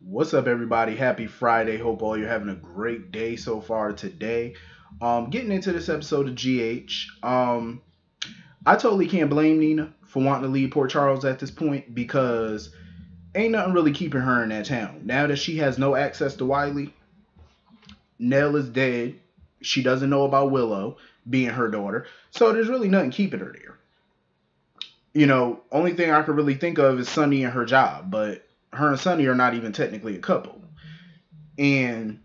What's up, everybody? Happy Friday. Hope all you're having a great day so far today. Um, getting into this episode of GH. Um, I totally can't blame Nina for wanting to leave Port Charles at this point because ain't nothing really keeping her in that town. Now that she has no access to Wiley, Nelle is dead. She doesn't know about Willow being her daughter, so there's really nothing keeping her there. You know, only thing I could really think of is Sonny and her job, but her and Sonny are not even technically a couple. And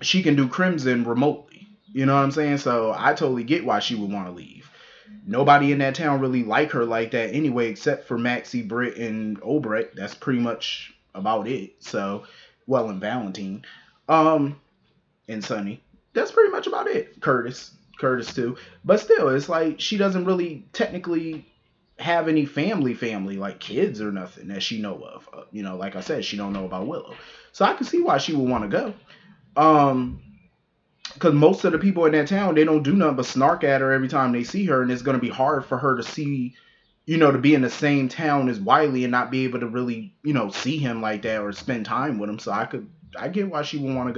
she can do Crimson remotely. You know what I'm saying? So I totally get why she would want to leave. Nobody in that town really like her like that anyway, except for Maxie, Britt, and Obrecht. That's pretty much about it. So, well, and Valentine, um, and Sonny. That's pretty much about it. Curtis, Curtis too. But still, it's like she doesn't really technically have any family family like kids or nothing that she know of. Uh, you know, like I said, she don't know about Willow. So I can see why she would want to go. Um because most of the people in that town they don't do nothing but snark at her every time they see her and it's going to be hard for her to see you know to be in the same town as wiley and not be able to really you know see him like that or spend time with him so i could i get why she would want to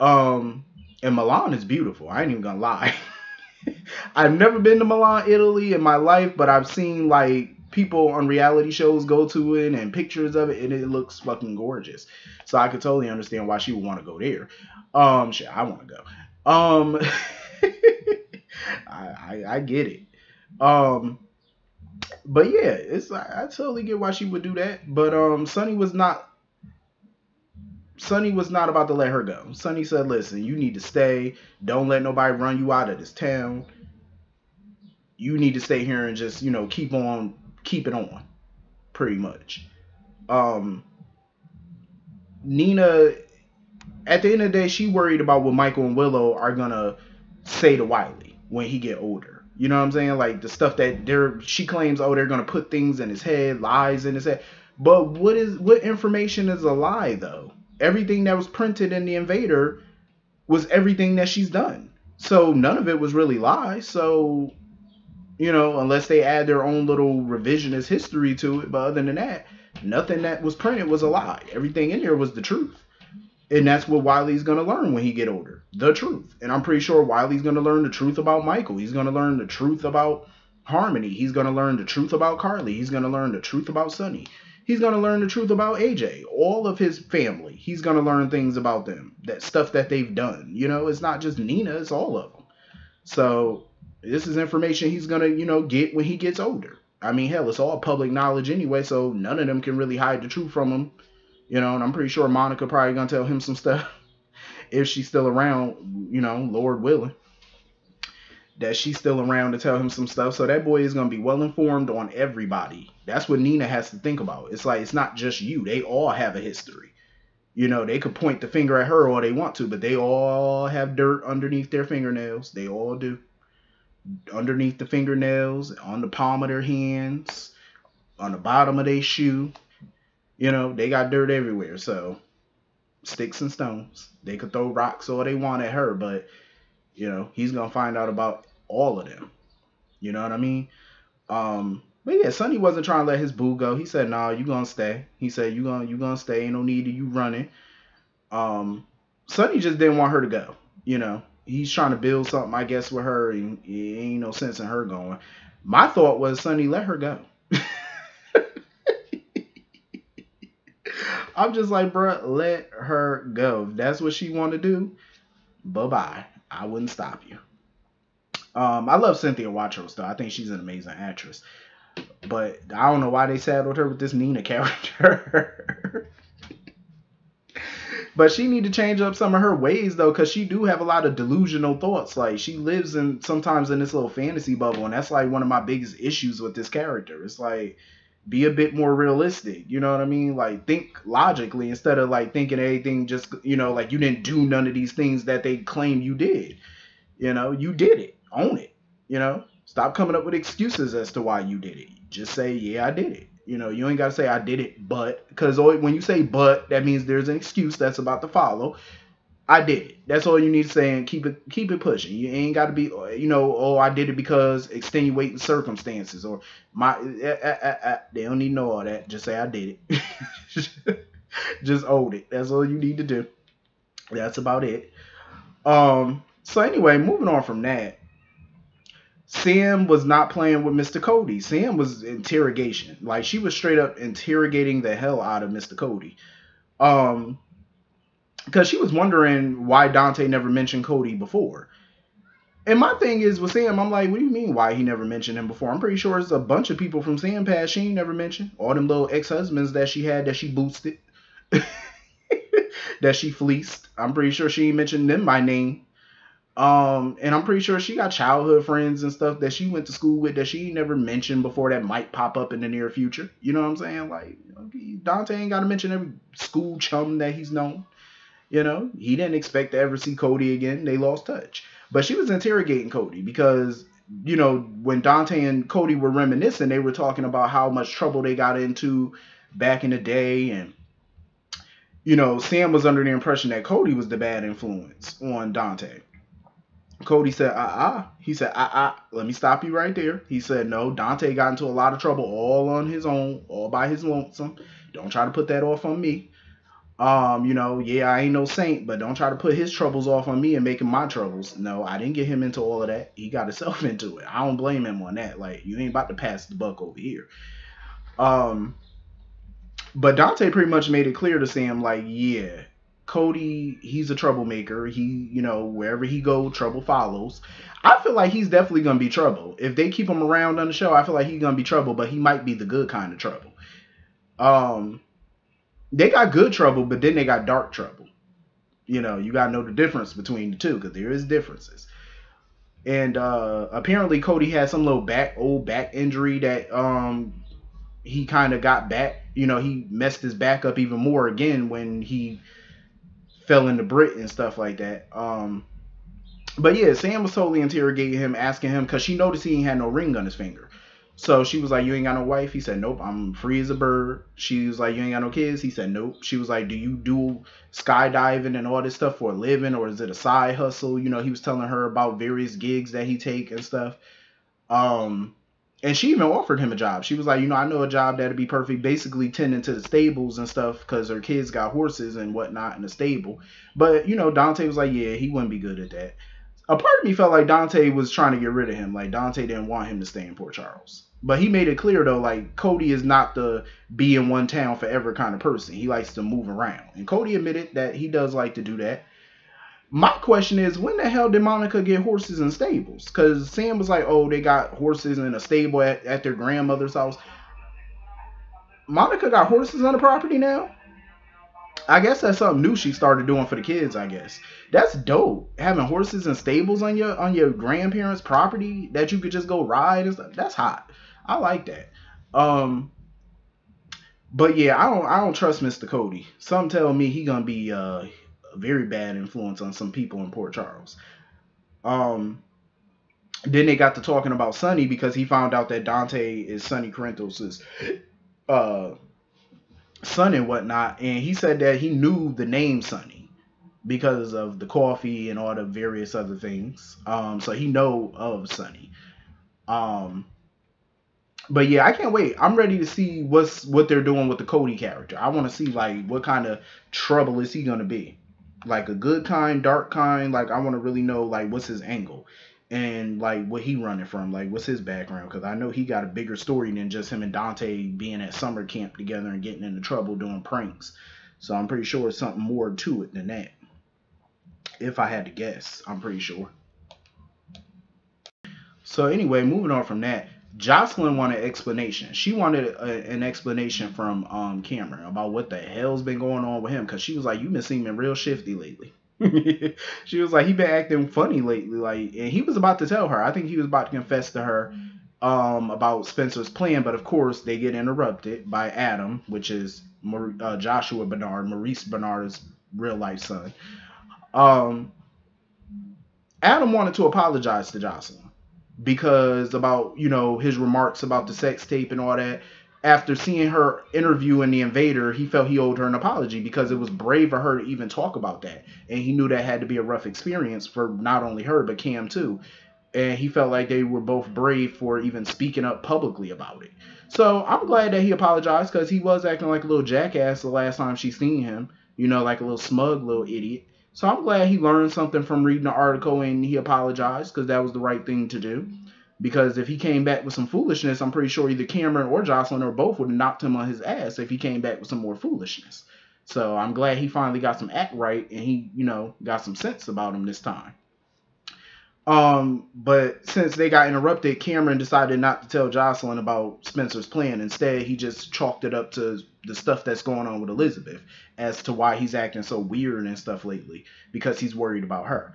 go um and milan is beautiful i ain't even gonna lie I've never been to Milan, Italy in my life, but I've seen like people on reality shows go to it and pictures of it, and it looks fucking gorgeous. So I could totally understand why she would want to go there. Um, shit, I want to go. Um, I, I, I get it. Um, but yeah, it's I, I totally get why she would do that. But um, Sonny was not Sonny was not about to let her go. Sonny said, "Listen, you need to stay. Don't let nobody run you out of this town. You need to stay here and just, you know, keep on keep it on." Pretty much. Um Nina at the end of the day, she worried about what Michael and Willow are gonna say to Wiley when he get older. You know what I'm saying? Like the stuff that they're she claims, oh, they're gonna put things in his head, lies in his head. But what is what information is a lie though? Everything that was printed in the invader was everything that she's done. So none of it was really lies. So, you know, unless they add their own little revisionist history to it, but other than that, nothing that was printed was a lie. Everything in there was the truth. And that's what Wiley's gonna learn when he get older. The truth. And I'm pretty sure Wiley's gonna learn the truth about Michael. He's gonna learn the truth about Harmony. He's gonna learn the truth about Carly. He's gonna learn the truth about Sonny he's going to learn the truth about AJ, all of his family. He's going to learn things about them, that stuff that they've done. You know, it's not just Nina, it's all of them. So, this is information he's going to, you know, get when he gets older. I mean, hell, it's all public knowledge anyway, so none of them can really hide the truth from him. You know, and I'm pretty sure Monica probably going to tell him some stuff if she's still around, you know, Lord willing that she's still around to tell him some stuff. So that boy is going to be well informed on everybody. That's what Nina has to think about. It's like, it's not just you. They all have a history. You know, they could point the finger at her all they want to, but they all have dirt underneath their fingernails. They all do. Underneath the fingernails, on the palm of their hands, on the bottom of their shoe. You know, they got dirt everywhere. So, sticks and stones. They could throw rocks all they want at her, but you know, he's gonna find out about all of them. You know what I mean? Um, but yeah, Sonny wasn't trying to let his boo go. He said, "Nah, you gonna stay." He said, "You gonna you gonna stay. Ain't no need of you running." Um, Sonny just didn't want her to go. You know, he's trying to build something, I guess, with her, and it ain't no sense in her going. My thought was, Sonny, let her go. I'm just like, bruh, let her go. If that's what she want to do, bye bye. I wouldn't stop you. Um, I love Cynthia Watros though. I think she's an amazing actress. But I don't know why they saddled her with this Nina character. but she need to change up some of her ways though, because she do have a lot of delusional thoughts. Like she lives in sometimes in this little fantasy bubble, and that's like one of my biggest issues with this character. It's like be a bit more realistic. You know what I mean? Like think logically instead of like thinking anything just you know like you didn't do none of these things that they claim you did. You know, you did it. Own it. You know, stop coming up with excuses as to why you did it. Just say, yeah, I did it. You know, you ain't got to say I did it, but because when you say but, that means there's an excuse that's about to follow. I did it. That's all you need to say and keep it keep it pushing. You ain't got to be you know oh I did it because extenuating circumstances or my uh, uh, uh, they don't need to know all that. Just say I did it. just own it. That's all you need to do. That's about it. Um. So anyway, moving on from that, Sam was not playing with Mr. Cody. Sam was interrogation. Like she was straight up interrogating the hell out of Mr. Cody. Um because she was wondering why Dante never mentioned Cody before. And my thing is with Sam, I'm like, what do you mean why he never mentioned him before? I'm pretty sure it's a bunch of people from Sam past she never mentioned. All them little ex-husbands that she had that she boosted. that she fleeced. I'm pretty sure she mentioned them by name. Um, and I'm pretty sure she got childhood friends and stuff that she went to school with that she never mentioned before that might pop up in the near future. You know what I'm saying? Like Dante ain't got to mention every school chum that he's known. You know, he didn't expect to ever see Cody again. They lost touch. But she was interrogating Cody because, you know, when Dante and Cody were reminiscing, they were talking about how much trouble they got into back in the day. And, you know, Sam was under the impression that Cody was the bad influence on Dante. Cody said, uh-uh. uh. He said, uh uh. Let me stop you right there. He said, no, Dante got into a lot of trouble all on his own, all by his lonesome. Don't try to put that off on me. Um, you know, yeah, I ain't no saint, but don't try to put his troubles off on me and making my troubles. No, I didn't get him into all of that. He got himself into it. I don't blame him on that. Like, you ain't about to pass the buck over here. Um, but Dante pretty much made it clear to Sam, like, yeah, Cody, he's a troublemaker. He, you know, wherever he go, trouble follows. I feel like he's definitely gonna be trouble. If they keep him around on the show, I feel like he's gonna be trouble, but he might be the good kind of trouble. Um, they got good trouble, but then they got dark trouble. You know, you gotta know the difference between the two because there is differences. And uh apparently Cody had some little back old back injury that um he kind of got back. You know, he messed his back up even more again when he fell into Britt and stuff like that. Um but yeah, Sam was totally interrogating him, asking him because she noticed he had no ring on his finger. So she was like, You ain't got no wife? He said, Nope, I'm free as a bird. She was like, You ain't got no kids? He said, Nope. She was like, Do you do skydiving and all this stuff for a living or is it a side hustle? You know, he was telling her about various gigs that he take and stuff. Um and she even offered him a job. She was like, you know, I know a job that'd be perfect, basically tending to the stables and stuff, because her kids got horses and whatnot in the stable. But you know, Dante was like, yeah, he wouldn't be good at that a part of me felt like Dante was trying to get rid of him. Like Dante didn't want him to stay in Port Charles. But he made it clear though, like Cody is not the be in one town forever kind of person. He likes to move around. And Cody admitted that he does like to do that. My question is, when the hell did Monica get horses and stables? Because Sam was like, oh, they got horses in a stable at, at their grandmother's house. Monica got horses on the property now? I guess that's something new she started doing for the kids. I guess that's dope. Having horses and stables on your on your grandparents' property that you could just go ride and stuff. That's hot. I like that. Um, but yeah, I don't I don't trust Mr. Cody. Some tell me he gonna be uh, a very bad influence on some people in Port Charles. Um, then they got to talking about Sonny because he found out that Dante is Sonny Corinthos's uh son and whatnot, and he said that he knew the name Sonny because of the coffee and all the various other things. Um, so he know of Sonny. Um, but yeah, I can't wait. I'm ready to see what's what they're doing with the Cody character. I want to see like what kind of trouble is he gonna be, like a good kind, dark kind. Like I want to really know like what's his angle and like what he running from, like what's his background? Because I know he got a bigger story than just him and Dante being at summer camp together and getting into trouble doing pranks. So I'm pretty sure it's something more to it than that. If I had to guess, I'm pretty sure. So anyway, moving on from that, Josslyn wanted explanation. She wanted a, an explanation from um Cameron about what the hell's been going on with him because she was like, "You've been seeming real shifty lately." she was like, he been acting funny lately, like, and he was about to tell her. I think he was about to confess to her um, about Spencer's plan, but of course they get interrupted by Adam, which is uh, Joshua Benard, Maurice Benard's real life son. Um, Adam wanted to apologize to Josslyn because about you know his remarks about the sex tape and all that after seeing her interview in The Invader, he felt he owed her an apology because it was brave of her to even talk about that. And he knew that had to be a rough experience for not only her, but Cam too. And he felt like they were both brave for even speaking up publicly about it. So I'm glad that he apologized because he was acting like a little jackass the last time she seen him. You know, like a little smug little idiot. So I'm glad he learned something from reading the article and he apologized because that was the right thing to do. Because if he came back with some foolishness, I'm pretty sure either Cameron or Josslyn or both would have knocked him on his ass if he came back with some more foolishness. So I'm glad he finally got some act right and he, you know, got some sense about him this time. Um, but since they got interrupted, Cameron decided not to tell Josslyn about Spencer's plan. Instead, he just chalked it up to the stuff that's going on with Elizabeth as to why he's acting so weird and stuff lately because he's worried about her.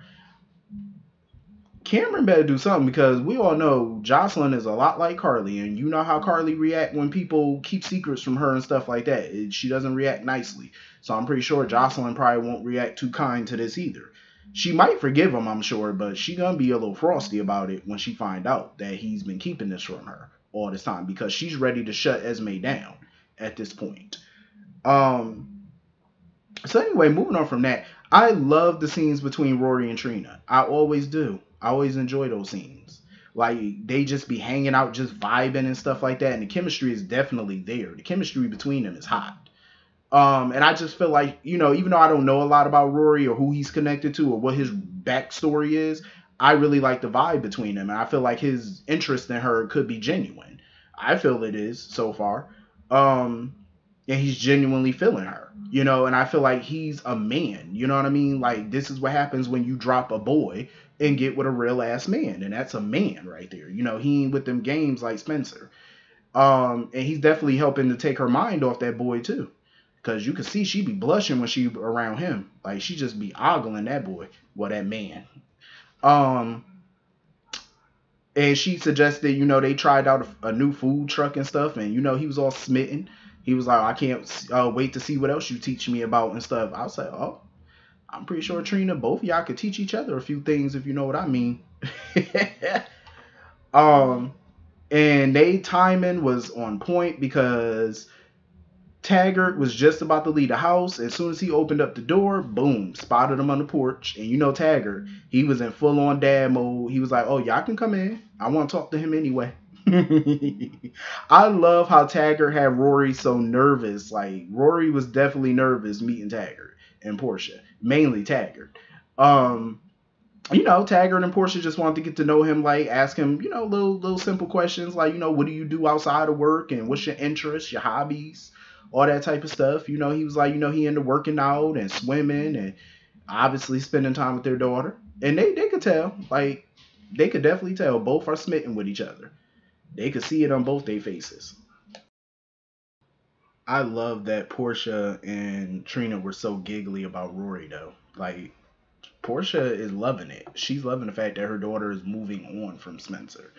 Cameron better do something because we all know Josslyn is a lot like Carly, and you know how Carly react when people keep secrets from her and stuff like that. She doesn't react nicely, so I'm pretty sure Josslyn probably won't react too kind to this either. She might forgive him, I'm sure, but she gonna be a little frosty about it when she find out that he's been keeping this from her all this time because she's ready to shut Esme down at this point. Um. So anyway, moving on from that, I love the scenes between Rory and Trina. I always do. I always enjoy those scenes. Like they just be hanging out, just vibing and stuff like that, and the chemistry is definitely there. The chemistry between them is hot. Um, and I just feel like, you know, even though I don't know a lot about Rory or who he's connected to or what his backstory is, I really like the vibe between them. And I feel like his interest in her could be genuine. I feel it is so far. Um, and he's genuinely feeling her, you know, and I feel like he's a man, you know what I mean? Like, this is what happens when you drop a boy and get with a real ass man, and that's a man right there, you know, he ain't with them games like Spencer. Um, and he's definitely helping to take her mind off that boy, too. Cause you can see she be blushing when she around him. Like she just be ogling that boy. Well, that man. Um and she suggested, you know, they tried out a, a, new food truck and stuff, and you know, he was all smitten. He was like, I can't uh, wait to see what else you teach me about and stuff. I was like, oh, I'm pretty sure Trina, both y'all could teach each other a few things if you know what I mean. um, and they timing was on point because Taggart was just about to leave the house. As soon as he opened up the door, boom, spotted him on the porch. And you know Taggart, he was in full on dad mode. He was like, "Oh, y'all can come in. I want to talk to him anyway." I love how Taggart had Rory so nervous. Like Rory was definitely nervous meeting Taggart and Portia, mainly Taggart. Um, you know, Taggart and Portia just wanted to get to know him, like ask him, you know, little little simple questions like, you know, what do you do outside of work and what's your interests, your hobbies all that type of stuff. You know, he was like, you know, he into working out and swimming and obviously spending time with their daughter. And they, they could tell, like, they could definitely tell both are smitten with each other. They could see it on both their faces. I love that Portia and Trina were so giggly about Rory though. Like Portia is loving it. She's loving the fact that her daughter is moving on from Spencer.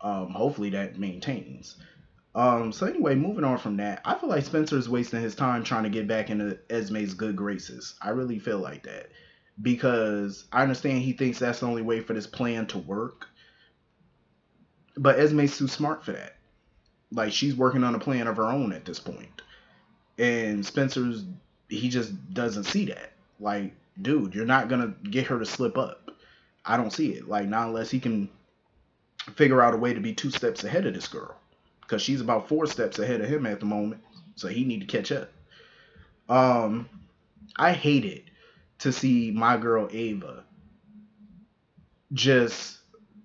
Um, hopefully that maintains. Um, so anyway, moving on from that, I feel like Spencer is wasting his time trying to get back into Esme's good graces. I really feel like that because I understand he thinks that's the only way for this plan to work, but Esme's too smart for that. Like she's working on a plan of her own at this point, and Spencer's he just doesn't see that. Like, dude, you're not gonna get her to slip up. I don't see it. Like, not unless he can figure out a way to be two steps ahead of this girl because she's about four steps ahead of him at the moment. So he need to catch up. Um, I hated to see my girl Ava just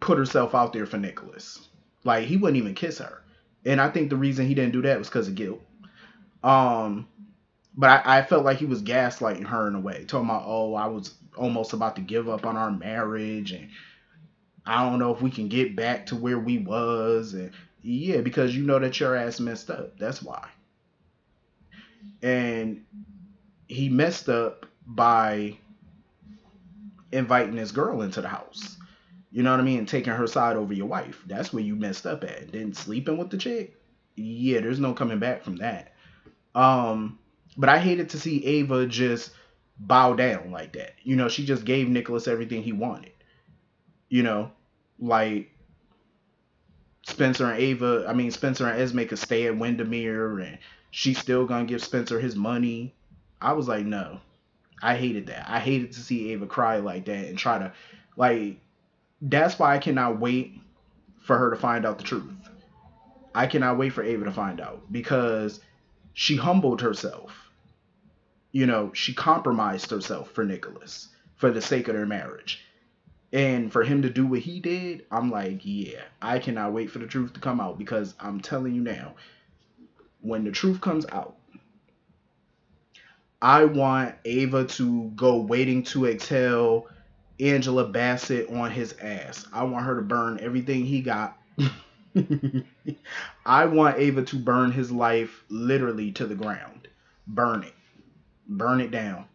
put herself out there for Nikolas. Like he wouldn't even kiss her, and I think the reason he didn't do that was because of guilt. Um, but I, I, felt like he was gaslighting her in a way, talking about, oh, I was almost about to give up on our marriage, and I don't know if we can get back to where we was, and yeah, because you know that your ass messed up. That's why. And he messed up by inviting this girl into the house. You know what I mean? Taking her side over your wife. That's where you messed up at. Then sleeping with the chick. Yeah, there's no coming back from that. Um, but I hated to see Ava just bow down like that. You know, she just gave Nikolas everything he wanted. You know, like Spencer and Ava, I mean Spencer and Esme could stay at Wyndemere and she's still gonna give Spencer his money. I was like, no. I hated that. I hated to see Ava cry like that and try to like that's why I cannot wait for her to find out the truth. I cannot wait for Ava to find out because she humbled herself. You know, she compromised herself for Nikolas for the sake of their marriage. And for him to do what he did, I'm like, yeah, I cannot wait for the truth to come out because I'm telling you now, when the truth comes out, I want Ava to go waiting to exhale Angela Bassett on his ass. I want her to burn everything he got. I want Ava to burn his life literally to the ground. Burn it. Burn it down.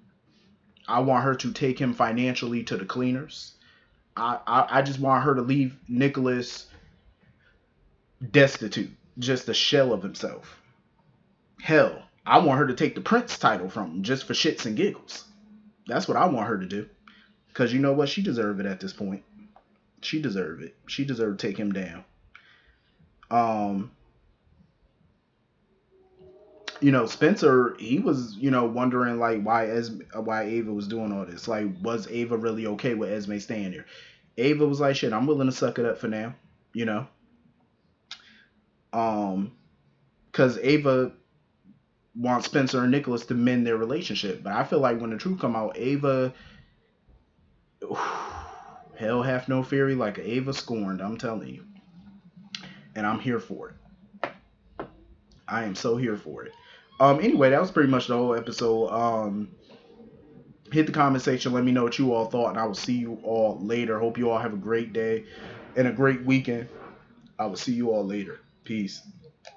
I want her to take him financially to the cleaners. I, I, I just want her to leave Nikolas destitute, just a shell of himself. Hell, I want her to take the Prince title from him just for shits and giggles. That's what I want her to do. Cause you know what? She deserved it at this point. She deserved it. She deserved to take him down. Um, you know, Spencer, he was, you know, wondering like why Esme, why Ava was doing all this. Like, was Ava really okay with Esme staying there? Ava was like, shit, I'm willing to suck it up for now, you know. Um, cause Ava wants Spencer and Nikolas to mend their relationship, but I feel like when the truth come out, Ava, hell hath no fury like Ava scorned. I'm telling you, and I'm here for it. I am so here for it. Um, anyway, that was pretty much the whole episode. Um, hit the comment section. Let me know what you all thought, and I will see you all later. Hope you all have a great day and a great weekend. I will see you all later. Peace.